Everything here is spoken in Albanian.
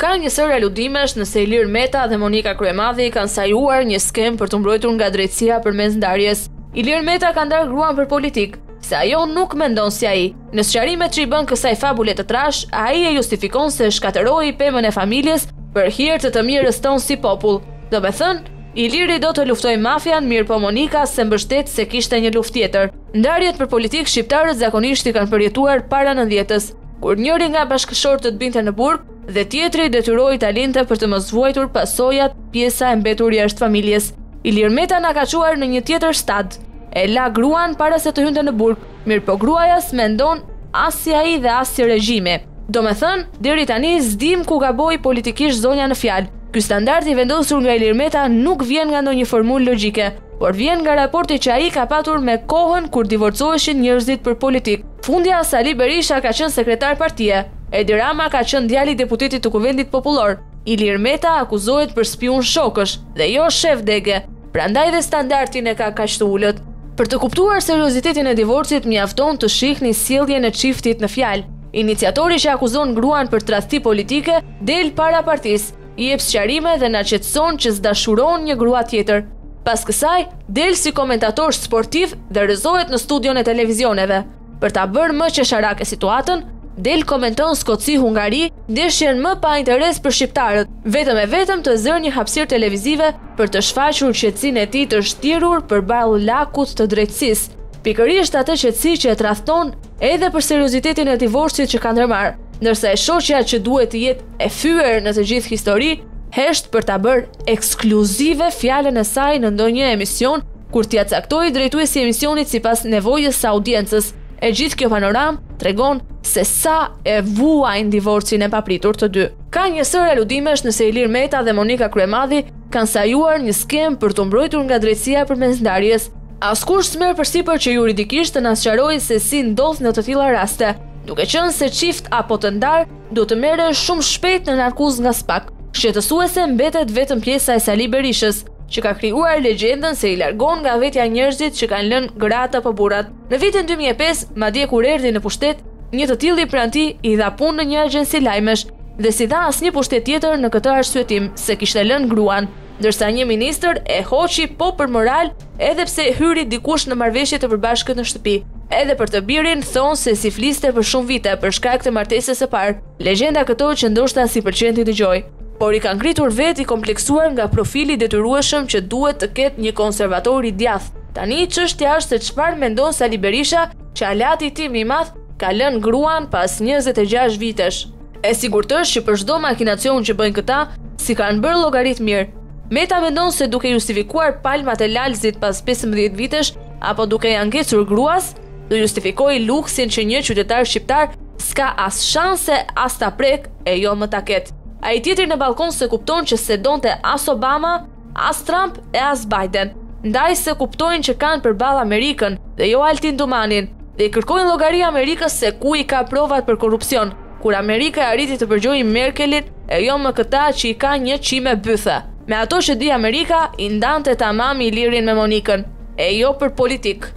Ka një sërë aludimesh nëse Ilir Meta dhe Monika Kryemadhi kanë sajuar një skemë për t'u mbrojtur nga drejtësia përmes ndarjes. Ilir Meta ka ndarë gruan për politikë, se ajo nuk mendon si ai. Në sqarimet që i bën kësaj fabule të trashë, ai e justifikon se shkatërroi pemën e familjes për hir të të mirës tonë si popull. Domethënë, Iliri do të luftojë mafian mirëpo Monika s'e mbështet se kishte një luftë tjetër. Ndarjet për politikë shqiptarët zakonisht i kanë përjetuar para nëntëdhjetës, kur njëri nga bashkëshortët binte në burg dhe tjetri detyrohej ta linte për të mos vuajtur pasojat pjesa e mbetur jashtë familjes. Ilir Meta na ka çuar në një tjetër stad, e la gruan para se të hynte në burg. Mirëpo gruaja s'mendon as si ai dhe as si regjimi. Domethënë, deri tani s'dimë ku gaboi politikisht zonja në fjalë. Ky standard i vendosur nga Ilir Meta nuk vjen nga ndonjë formulë logjike, por vjen nga raporti që ai ka patur me kohën kur divorcoheshin njerëzit për politikë. Fundja, Sali Berisha ka qenë sekretar partie, Edi Rama ka qenë djali i deputetit të Kuvendit Popullor, Ilir Meta akuzohet për spiun shokësh, dhe jo shef dege. Prandaj dhe standardin e ka kaq të ulët. Për të kuptuar seriozitetin e divorcit mjafton të shihni sjelljen e çiftit në fjalë. Iniciatori që akuzon gruan për tradhti politike del para partisë, jep sqarime dhe na qetëson që s'dashuron një grua tjetër. Pas kësaj, del si komentator sportiv dhe rrëzohet në studion e televizioneve. Për ta bërë më qesharake situatën, del komenton Skoci-Hungari ndeshjen më pa interes për shqiptarët, vetëm e vetëm të zërë një hapësirë televizive për të shfaqur qetësinë e tij të shtirur përballë lakut të drejtësisë, pikërisht atë qetësi që e tradhton edhe për seriozitetin e divorcit që ka ndërmarrë, ndërsa e shoqja që duhet të jetë e fyer në këtë gjithë histori, hesht për ta bërë ekskluzive fjalën e saj në ndonjë emision Kur t'ia caktojë drejtuesi i emisionit sipas nevojës së audiencës. E gjithë kjo panoramë tregon se sa e vuajnë divorcin e papritur të dy. Ka një sërë aludimesh nëse Ilir Meta dhe Monika Kryemadhi kanë sajuar një skemë për t'u mbrojtur nga drejtësia përmes ndarjes. Askush s'merr përsipër që juridikisht të na sqarojë se si ndodh në të tilla raste, duke qenë se çift apo të ndarë, Do të merren shumë shpejt nën akuzë nga SPAK. Shqetësuese mbetet vetëm pjesa e Sali Berishës, që ka krijuar legjendën se i largon nga vetja njerëzit që kanë lënë gratë apo burrat. Në vitin dy mijë e pesë, madje kur erdhi në pushtet, një të tilli pranë tij i dha punë në një agjenci lajmesh dhe s'i dha asnjë pushtet tjetër me këtë arsyetim se kishte lënë gruan. ndërsa një ministër e hoqi po për moral edhe pse hyri dikush në marrëveshje të përbashkët në shtëpi. Edhe për të birin thonë se s'i fliste për shumë vite për shkak të martesës së parë, legjenda këto që ndoshta s'i pëlqen t'i dëgjojë. Por i ka ngritur vetë i kompleksuar nga profili i detyrueshëm që duhet të ketë një konservator i djathtë. Tani çështja është se çfarë mendon Sali Berisha që aleati i tij më i madh ka lënë gruan pas njëzet e gjashtë vitesh. E sigurt është që për çdo makinacion që bëjnë këta, s'i kanë bërë llogaritë mirë. Meta mendon se duke justifikuar palmat e Lalzit pas 15 vitesh apo duke ia ngecur gruas, do justifikojë luksin që një qytetar shqiptar s'ka as shanse as ta prekë e jo më ta ketë. Ai tjetri në ballkon s'e kupton që s'e donte as Obama, As Trump e as Biden. Ndaj s'e kuptojnë që kanë përballë Amerikën, dhe jo Altin Dumanin. Dhe i kërkojnë llogari Amerikës se ku i ka provat për korrupsion, kur Amerika e arriti të përgjojë Merkelin e jo më këta që i ka një qime bythe. Me ato që di Amerika i ndante te mami Ilirin me Monikën, e jo për politikë.